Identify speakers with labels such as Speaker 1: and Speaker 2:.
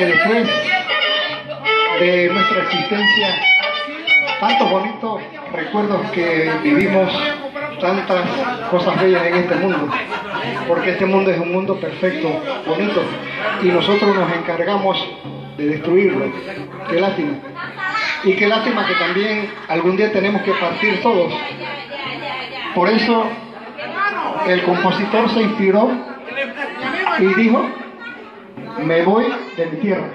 Speaker 1: que después de nuestra existencia, tantos bonitos recuerdos que vivimos, tantas cosas bellas en este mundo, porque este mundo es un mundo perfecto, bonito, y nosotros nos encargamos de destruirlo. Qué lástima. Y qué lástima que también algún día tenemos que partir todos. Por eso el compositor se inspiró y dijo, me voy de mi tierra.